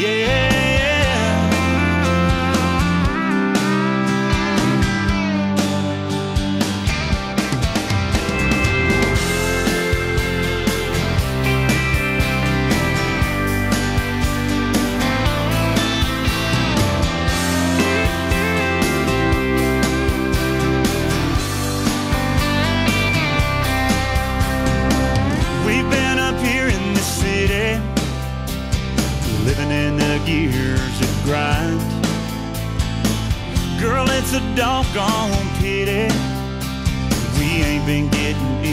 Yeah. Five gears of grind. Girl, it's a doggone pity we ain't been getting